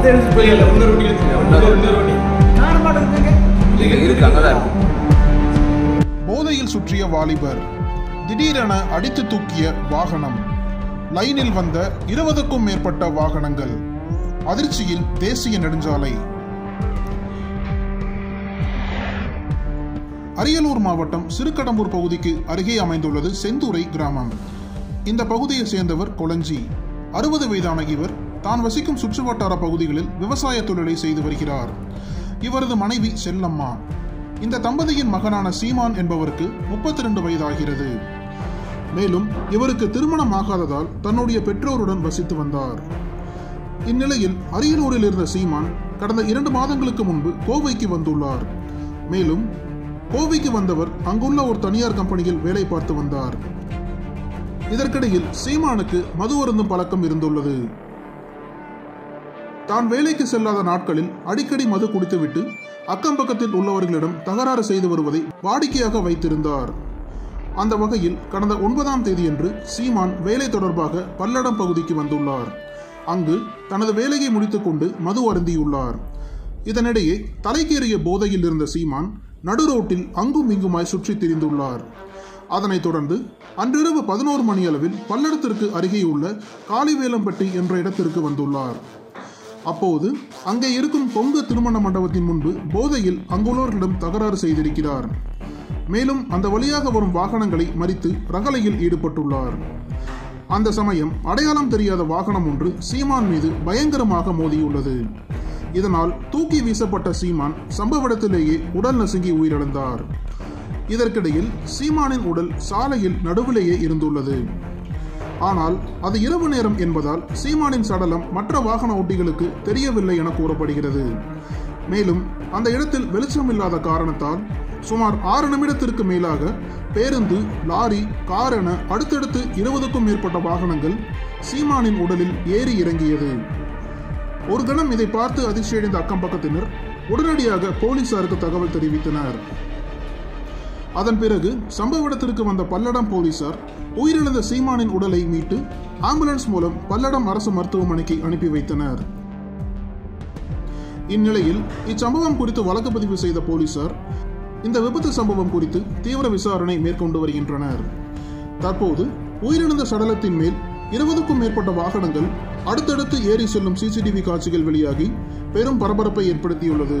அதை எடுத்துட்டு போய் இல்லை இன்னொரு வண்டி எடுத்துட்டு இன்னொரு வண்டி நான் மாட்டேங்க இருக்கு இருக்கு அங்கதான் இருக்கு போதையில் சுற்றிய வாலிபர் திடீரென அடித்து தூக்கிய வாகனம். லைனில் வந்த இருபதுக்கும் மேற்பட்ட வாகனங்கள். அதிர்ச்சியில் தேசிய நெடுஞ்சாலை. அரியலூர் மாவட்டம் சிறுகடம்பூர் பகுதிக்கு அருகே அமைந்துள்ளது செந்தூரை கிராமம். இந்த பகுதியை சேர்ந்தவர் கொளஞ்சி. அறுபது வயதான இவர் தான் வசிக்கும் சுற்றுவட்டார பகுதிகளில் விவசாய தொழிலை செய்து வருகிறார். இவரது மனைவி செல்லம்மா. இந்த தம்பதியின் மகனான சீமான் என்பவருக்கு முப்பத்தி ரெண்டு வயதாகிறது. மேலும் இவருக்கு திருமணம் ஆகாததால் தன்னுடைய பெற்றோருடன் வசித்து வந்தார். இந்நிலையில் அரியலூரில் இருந்த சீமான் கடந்த இரண்டு மாதங்களுக்கு முன்பு கோவைக்கு வந்துள்ளார். மேலும் கோவைக்கு வந்தவர் அங்குள்ள ஒரு தனியார் கம்பெனியில் வேலை பார்த்து வந்தார். இதற்கிடையில் சீமானுக்கு மது அருந்தும் பழக்கம் இருந்துள்ளது. தான் வேலைக்கு செல்லாத நாட்களில் அடிக்கடி மது குடித்துவிட்டு அக்கம் பக்கத்தில் உள்ளவர்களிடம் தகராறு செய்து வருவதை வாடிக்கையாக வைத்திருந்தார். அந்த வகையில் கடந்த ஒன்பதாம் தேதியன்று சீமான் வேலை தொடர்பாக பல்லடம் பகுதிக்கு வந்துள்ளார். அங்கு தனது வேலையை முடித்துக்கொண்டு மது அருந்தியுள்ளார். இதனிடையே தலைக்கேறிய போதையில் இருந்த சீமான் நடு ரோட்டில் அங்கும் இங்குமாய் சுற்றித் திரிந்துள்ளார். அதனைத் தொடர்ந்து அன்றிரவு பதினோரு மணியளவில் பல்லடத்திற்கு அருகேயுள்ள காளிவேலம்பட்டி என்ற இடத்திற்கு வந்துள்ளார். அப்போது அங்கே இருக்கும் கொங்கு திருமண மண்டபத்தின் முன்பு போதையில் அங்குள்ளவர்களிடம் தகராறு செய்திருக்கிறார். மேலும் அந்த வழியாக வரும் வாகனங்களை மறித்து ரகளையில் ஈடுபட்டுள்ளார். அந்த சமயம் அடையாளம் தெரியாத வாகனம் ஒன்று சீமான் மீது பயங்கரமாக மோதியுள்ளது. இதனால் தூக்கி வீசப்பட்ட சீமான் சம்பவ இடத்திலேயே உடல் நசுங்கி உயிரிழந்தார். இதற்கிடையில் சீமானின் உடல் சாலையில் நடுவிலேயே இருந்துள்ளது. ஆனால் அது இரவு நேரம் என்பதால் சீமானின் சடலம் மற்ற வாகன ஓட்டிகளுக்கு தெரியவில்லை என கூறப்படுகிறது. மேலும் அந்த இடத்தில் வெளிச்சம் இல்லாத காரணத்தால் சுமார் ஆறு நிமிடத்திற்கு மேலாக பேருந்து லாரி கார் என அடுத்தடுத்து இருபதுக்கும் மேற்பட்ட வாகனங்கள் சீமானின் உடலில் ஏறி இறங்கியது. ஒரு தினம் இதை பார்த்து அதிர்ச்சியடைந்த அக்கம் பக்கத்தினர் உடனடியாக போலீசாருக்கு தகவல் தெரிவித்தனர். அதன் பிறகு சம்பவ இடத்திற்கு வந்த பல்லடம் போலீசார் உயிரிழந்த சீமானின் உடலை மீட்டு ஆம்புலன்ஸ் மூலம் பல்லடம் அரசு மருத்துவமனைக்கு அனுப்பி வைத்தனர். இந்நிலையில் இச்சம்பவம் குறித்து வழக்கு பதிவு செய்த போலீசார் இந்த விபத்து சம்பவம் குறித்து தீவிர விசாரணை மேற்கொண்டு வருகின்றனர். தற்போது உயிரிழந்த சடலத்தின் மேல் இருபதுக்கும் மேற்பட்ட வாகனங்கள் அடுத்தடுத்து ஏறி செல்லும் சிசிடிவி காட்சிகள் வெளியாகி பெரும் பரபரப்பை ஏற்படுத்தியுள்ளது.